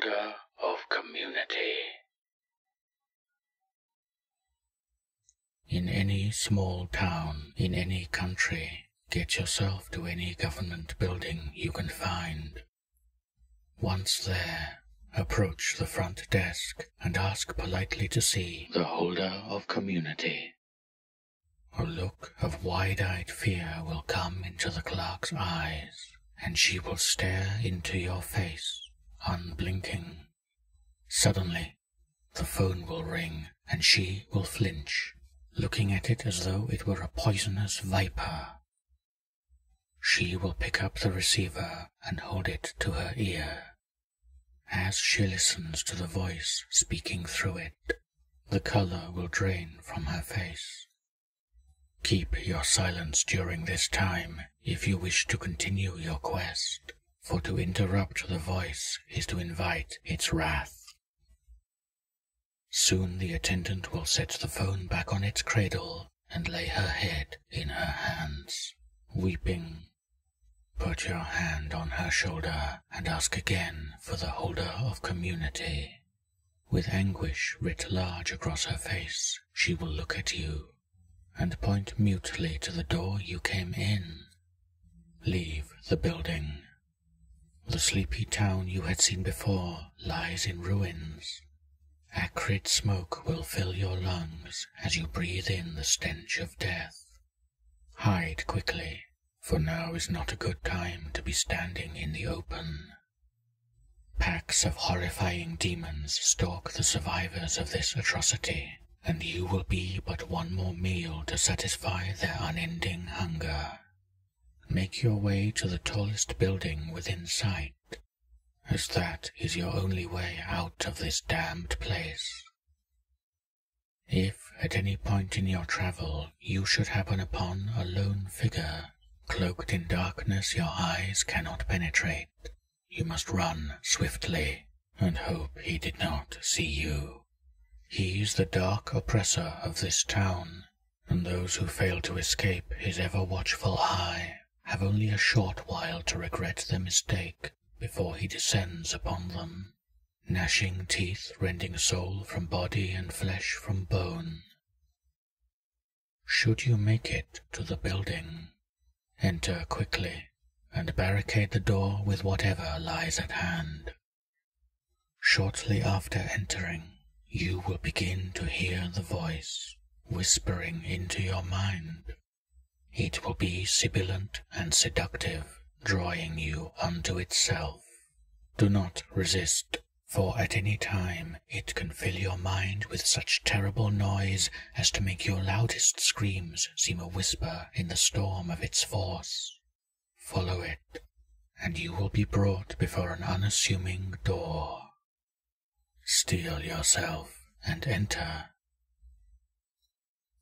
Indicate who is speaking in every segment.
Speaker 1: holder of community. In any small town, in any country, get yourself to any government building you can find. Once there, approach the front desk and ask politely to see the holder of community. A look of wide eyed fear will come into the clerk's eyes, and she will stare into your face, unblinking. Suddenly, the phone will ring, and she will flinch, looking at it as though it were a poisonous viper. She will pick up the receiver and hold it to her ear. As she listens to the voice speaking through it, the color will drain from her face. Keep your silence during this time if you wish to continue your quest, for to interrupt the voice is to invite its wrath. Soon the attendant will set the phone back on its cradle and lay her head in her hands, weeping. Put your hand on her shoulder and ask again for the holder of community. With anguish writ large across her face, she will look at you and point mutely to the door you came in. Leave the building. The sleepy town you had seen before lies in ruins. Acrid smoke will fill your lungs as you breathe in the stench of death. Hide quickly, for now is not a good time to be standing in the open. Packs of horrifying demons stalk the survivors of this atrocity, and you will be but one more meal to satisfy their unending hunger. Make your way to the tallest building within sight, as that is your only way out of this damned place. If at any point in your travel you should happen upon a lone figure, cloaked in darkness your eyes cannot penetrate, you must run swiftly and hope he did not see you. He is the dark oppressor of this town, and those who fail to escape his ever watchful eye have only a short while to regret their mistake before he descends upon them, gnashing teeth rending soul from body and flesh from bone. Should you make it to the building, enter quickly and barricade the door with whatever lies at hand. Shortly after entering, you will begin to hear the voice whispering into your mind. It will be sibilant and seductive, drawing you unto itself. Do not resist, for at any time it can fill your mind with such terrible noise as to make your loudest screams seem a whisper in the storm of its force. Follow it, and you will be brought before an unassuming door. Steel yourself and enter.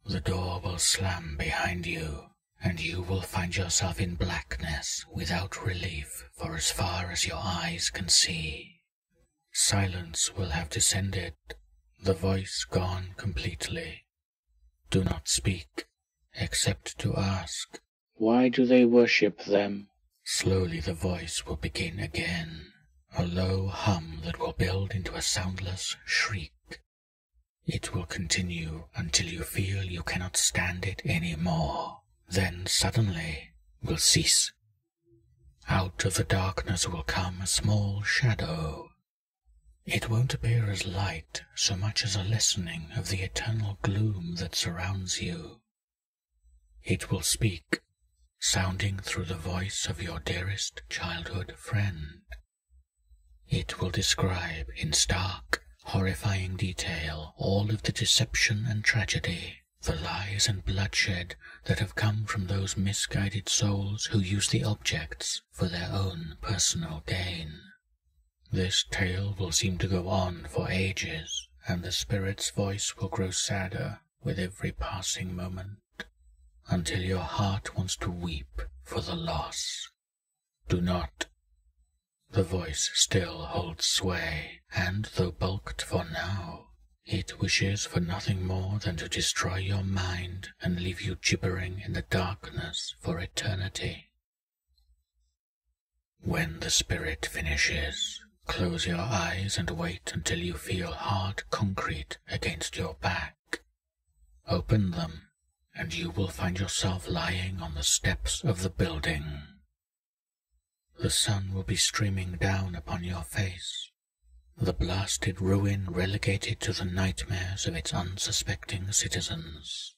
Speaker 1: The door will slam behind you, and you will find yourself in blackness without relief for as far as your eyes can see. Silence will have descended, the voice gone completely. Do not speak, except to ask, Why do they worship them? Slowly the voice will begin again a low hum that will build into a soundless shriek. It will continue until you feel you cannot stand it any more. Then suddenly will cease. Out of the darkness will come a small shadow. It won't appear as light so much as a lessening of the eternal gloom that surrounds you. It will speak, sounding through the voice of your dearest childhood friend. It will describe in stark, horrifying detail all of the deception and tragedy, the lies and bloodshed that have come from those misguided souls who use the objects for their own personal gain. This tale will seem to go on for ages, and the spirit's voice will grow sadder with every passing moment, until your heart wants to weep for the loss. Do not the voice still holds sway, and though bulked for now, it wishes for nothing more than to destroy your mind and leave you gibbering in the darkness for eternity. When the spirit finishes, Close your eyes and wait until you feel hard concrete against your back. Open them, and you will find yourself lying on the steps of the building. The sun will be streaming down upon your face, the blasted ruin relegated to the nightmares of its unsuspecting citizens.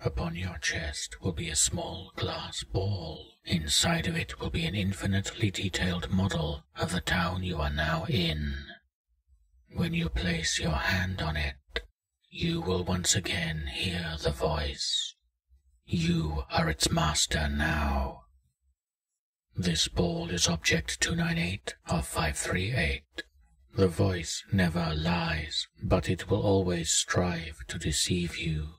Speaker 1: Upon your chest will be a small glass ball. Inside of it will be an infinitely detailed model of the town you are now in. When you place your hand on it, you will once again hear the voice. You are its master now. This ball is object 298 of 538. The voice never lies, but it will always strive to deceive you